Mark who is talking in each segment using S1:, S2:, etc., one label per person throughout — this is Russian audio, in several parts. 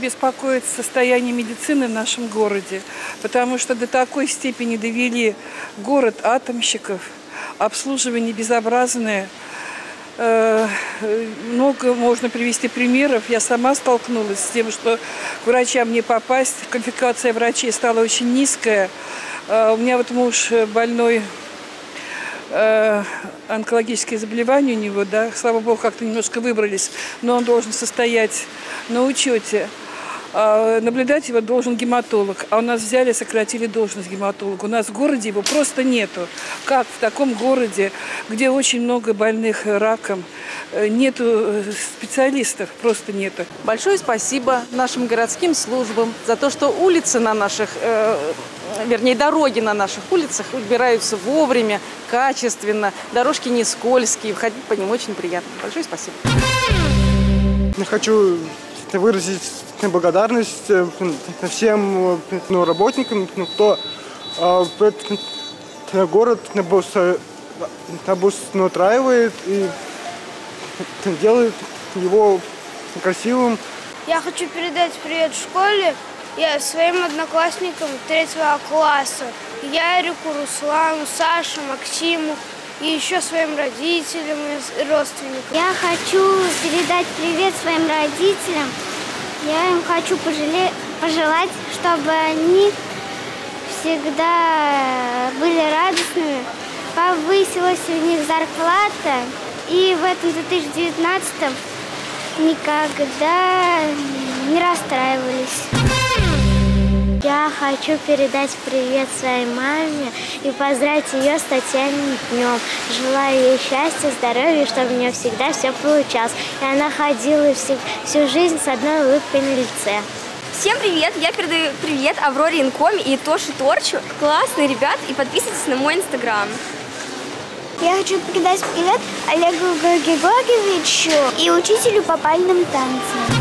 S1: беспокоит состояние медицины в нашем городе, потому что до такой степени довели город атомщиков, обслуживание безобразное. Э, Много можно привести примеров. Я сама столкнулась с тем, что к врачам не попасть. Квалификация врачей стала очень низкая. Э, У меня вот муж больной э, онкологические заболевания у него, да, слава богу, как-то немножко выбрались, но он должен состоять на учете. А наблюдать его должен гематолог. А у нас взяли, сократили должность гематолога. У нас в городе его просто нету. Как в таком городе, где очень много больных раком, э, нету э, специалистов, просто нету.
S2: Большое спасибо нашим городским службам за то, что улицы на наших, э, вернее, дороги на наших улицах убираются вовремя, качественно, дорожки не скользкие, ходить по ним очень приятно. Большое спасибо.
S3: Я Хочу выразить благодарность э, всем э, ну, работникам, ну, кто э, этот город обус- обустраивает и делает его красивым.
S4: Я хочу передать привет школе я своим одноклассникам третьего класса. Ярику, Руслану, Саше, Максиму и еще своим родителям и родственникам.
S5: Я хочу передать привет своим родителям. Я им хочу пожале- пожелать, чтобы они всегда были радостными, повысилась у них зарплата, и в этом 2019 никогда не расстраивались. Я хочу передать привет своей маме и поздравить ее с Татьяниным днем. Желаю ей счастья, здоровья, чтобы у нее всегда все получалось. И она ходила всю, всю жизнь с одной улыбкой на лице.
S6: Всем привет! Я передаю привет Авроре Инкоме и Тоши Торчу. Классные ребят, и подписывайтесь на мой инстаграм.
S5: Я хочу передать привет Олегу Георгиевичу и учителю по бальным танцам.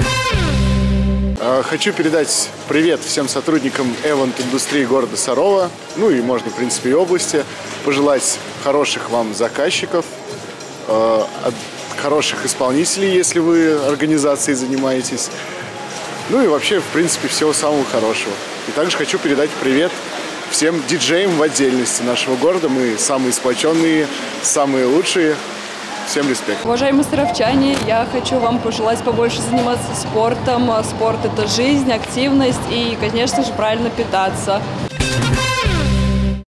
S7: Э, Хочу передать привет всем сотрудникам Эвант индустрии города Сарова, ну и можно, в принципе, и области. Пожелать хороших вам заказчиков, от- хороших исполнителей, если вы организацией занимаетесь. Ну и вообще, в принципе, всего самого хорошего. И также хочу передать привет всем диджеям в отдельности нашего города. Мы самые сплоченные, самые лучшие. Всем респект.
S8: Уважаемые саровчане, я хочу вам пожелать побольше заниматься спортом. Спорт – это жизнь, активность и, конечно же, правильно питаться.